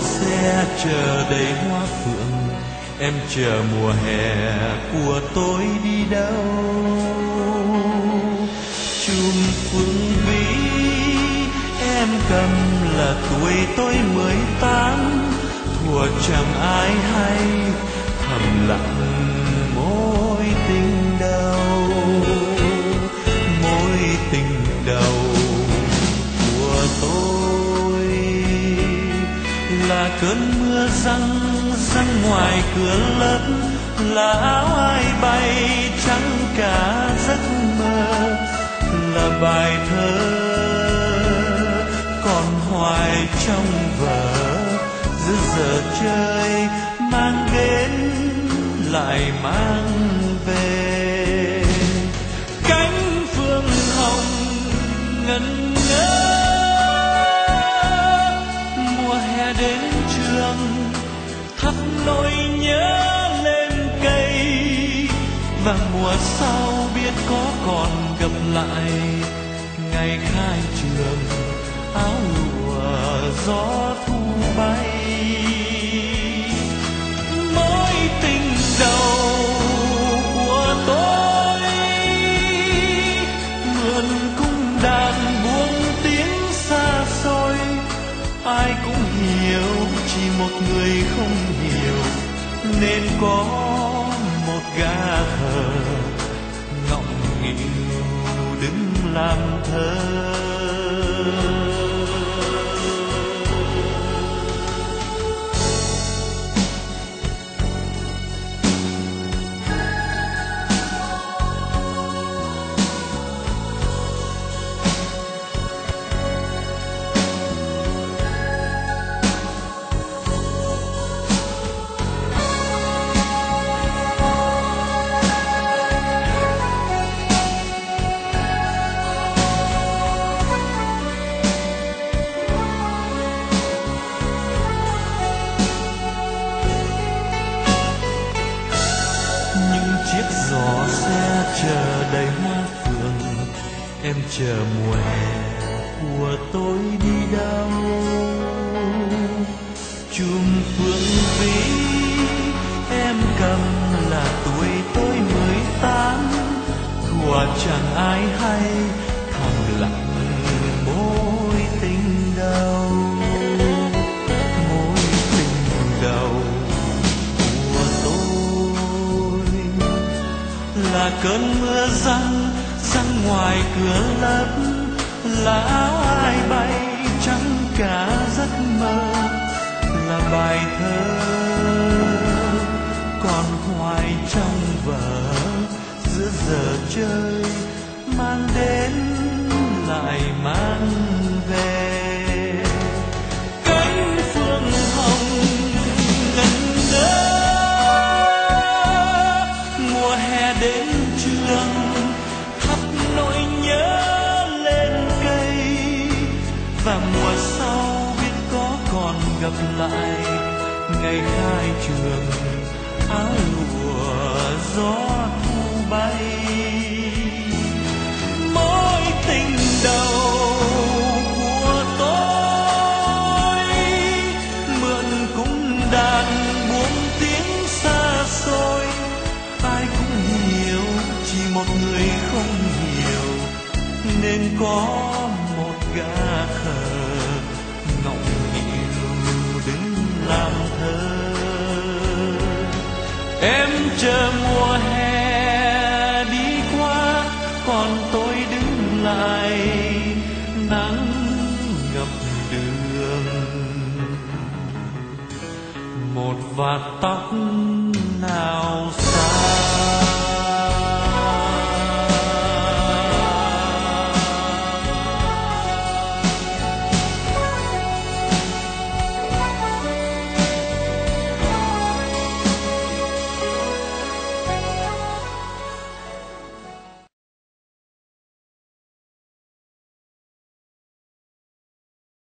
xe chờ đầy hoa phượng, em chờ mùa hè của tôi đi đâu? Chùm phương vĩ, em cầm là tuổi tôi mới tám thua chẳng ai hay thầm lặng. Cơn mưa răng răng ngoài cửa lớp, là áo ai bay trắng cả giấc mơ, là bài thơ còn hoài trong vở. Giữa giờ chơi mang đến, lại mang về. Nỗi nhớ lên cây. Và mùa sau biết có còn gặp lại. Ngày khai trường, áo lụa, gió thu nên có một gã khờ ngọng nghịu đứng làm thơ em chờ mùa hè của tôi đi đâu? Chùm phượng vĩ em cầm là tuổi tôi mới tám. Thuở chẳng ai hay thầm lặng mối tình đầu. Mối tình đầu của tôi là cơn mưa giăng ngoài cửa lớp là áo ai bay trắng cả giấc mơ. Là bài thơ còn hoài trong vở giữa giờ chơi gặp lại ngày khai trường áo lụa gió thu bay. Mối tình đầu của tôi mượn cung đàn buông tiếng xa xôi. Ai cũng hiểu chỉ một người không hiểu nên có một gã khờ làm thơ em chờ mùa hè đi qua, còn tôi đứng lại, nắng ngập đường một vạt tóc nào.